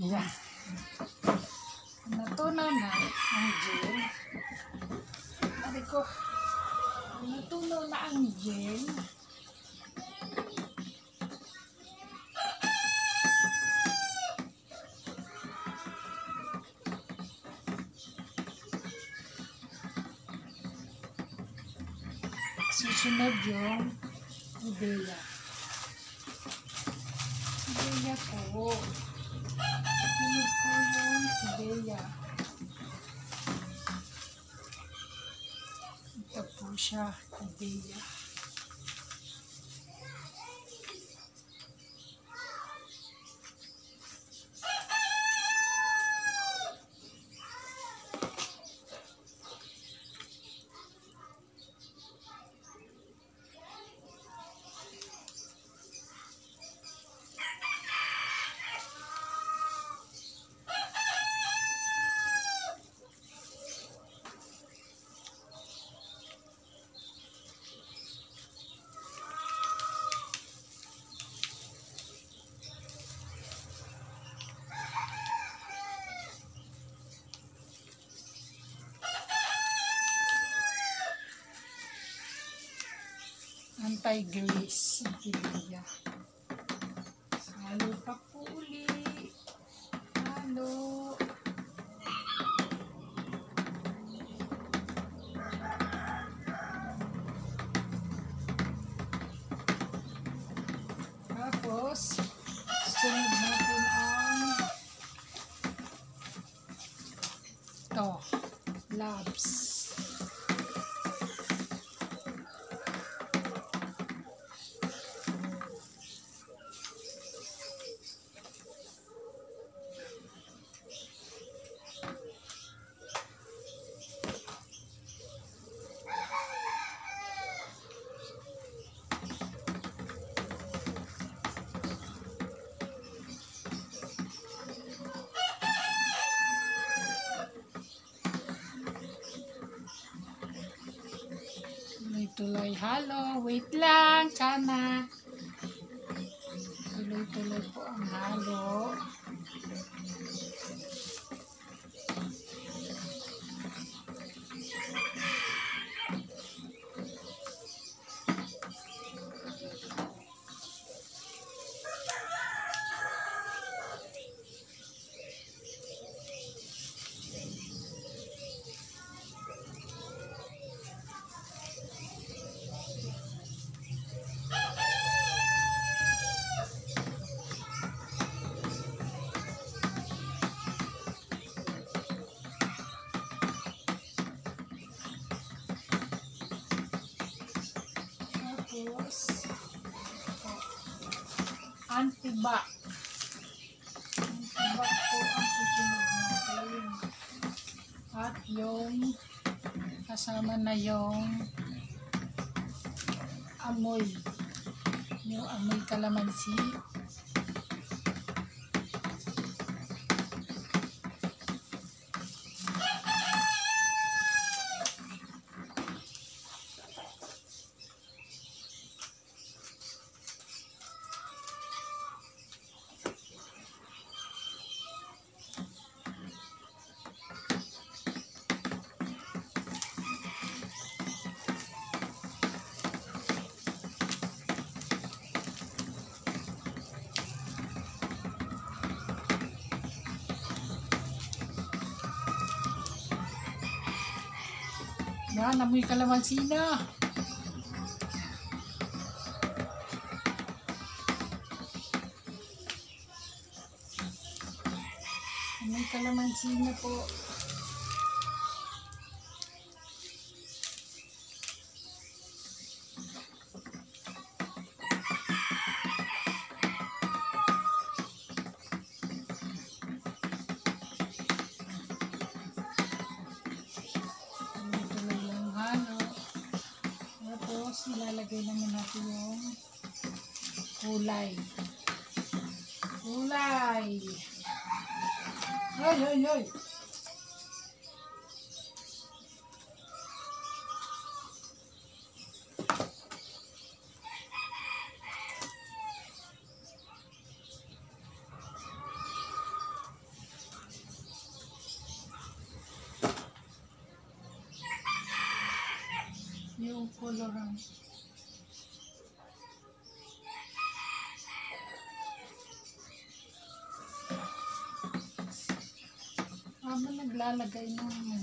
Yan. Natunaw na ang gel. Sabi ko, natunaw na ang gel. Susunod yung ideya. Ideya po. Sunod po siya, ideya. Anti-grease ang ideya. Halo pa po uli. Halo. Tuloy-tuloy halo. Wait lang, sana. Tuloy-tuloy po ang halo. Antibac. Antibac po ang susunod natin. At yung kasama na yung amoy. Yung amoy kalamansi. Yan, amoy kalamansi na. Amoy kalamansi na po. gulay. Gulay. Hoy, hoy, hoy. yung colorant. Naglalagay ng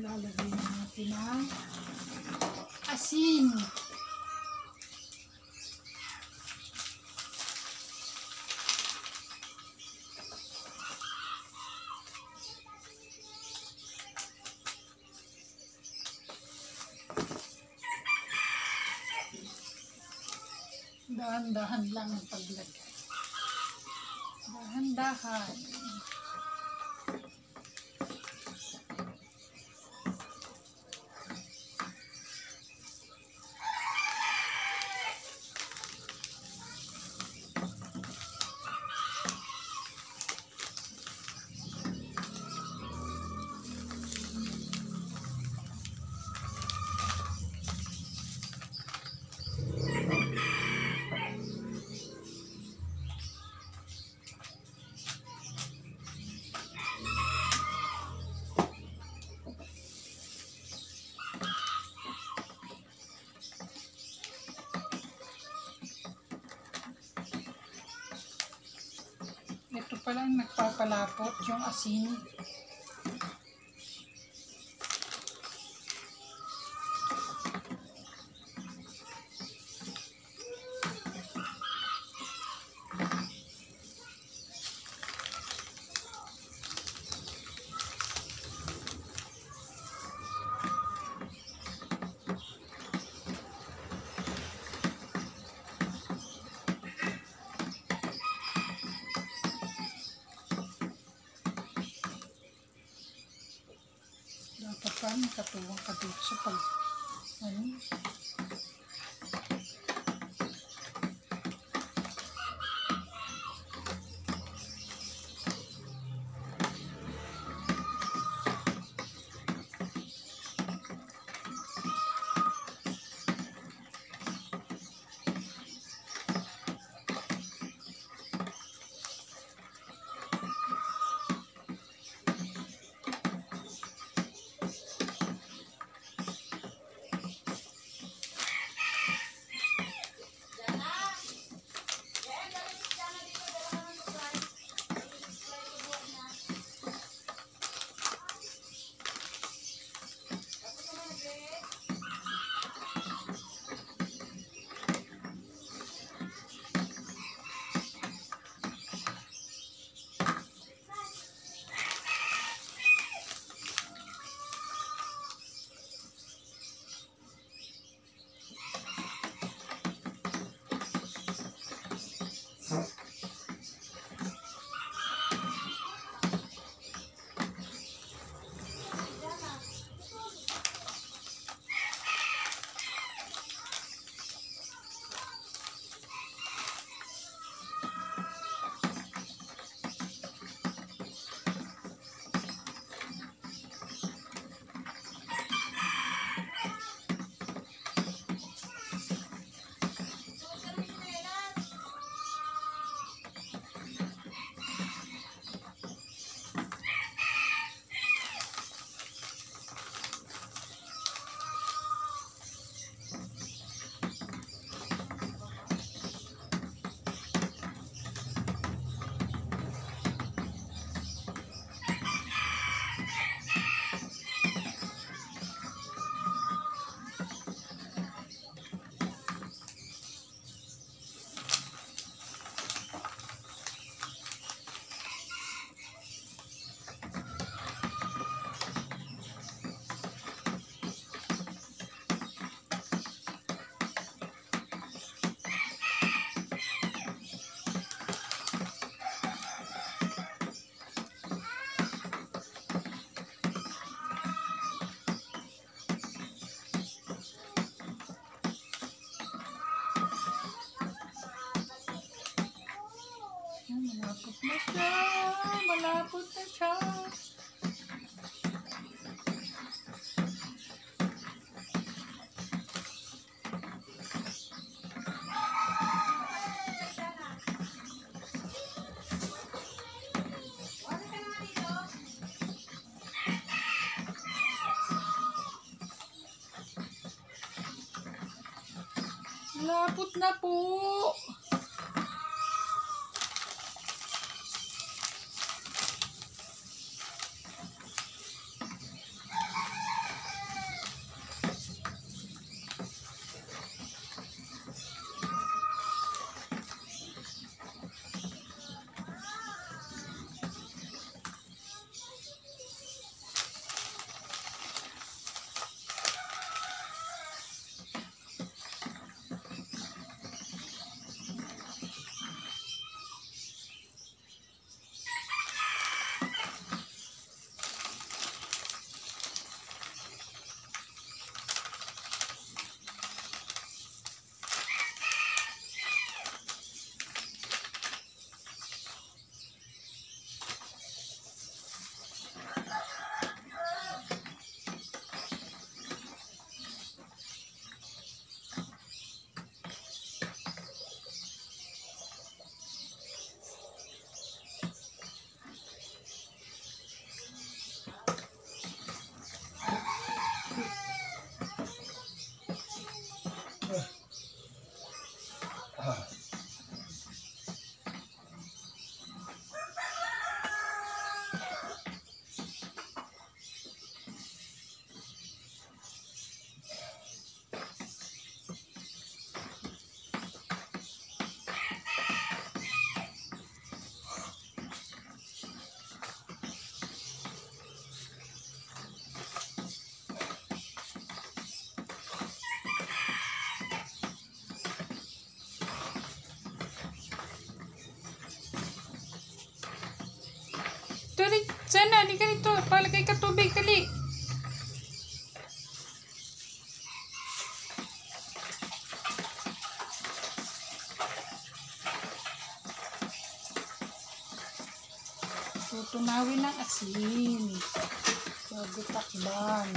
Ilalagay na natin ang asin. Dahan-dahan lang ang paglagay. Dahan-dahan. Palang nagpapalapot yung asin. Nakatuwang ka dito sa pag ano, na siya. Malapot na siya. Sana, di ka nito. Palagay ka tubig, dali. Tutunawin ng asin. Bago takban.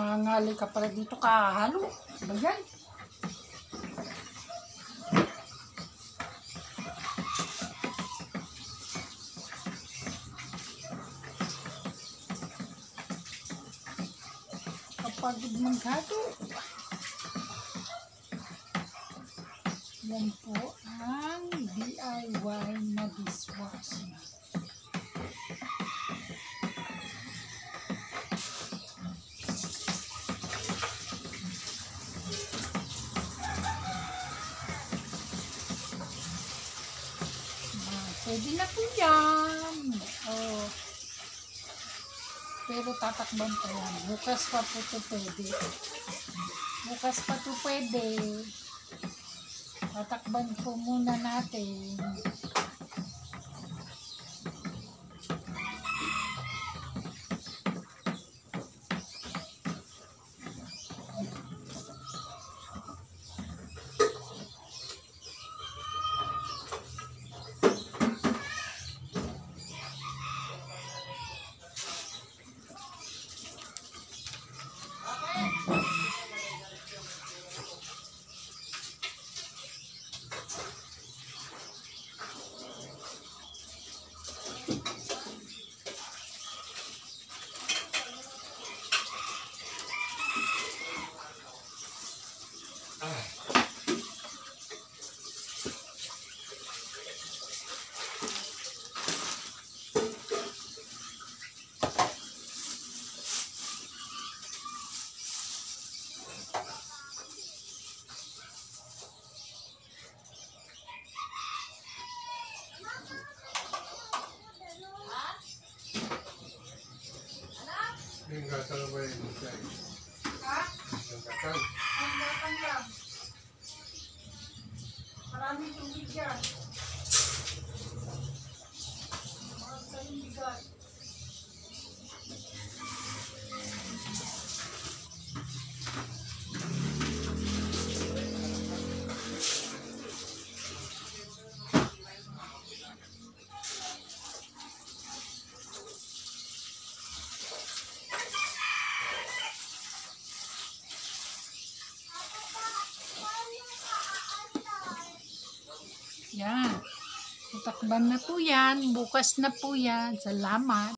Mangali ka pala dito kahalo. Ba yan? Kapagod maghalo. Yan po ang DIY na dishwashing. Yan. Oh. Pero tatakban pa yan. Bukas pa po ito pwede. Bukas pa ito pwede. Tatakban po muna natin. Anne çok güzel. Anne çok güzel. Tatakban na po yan. Bukas na po yan. Salamat.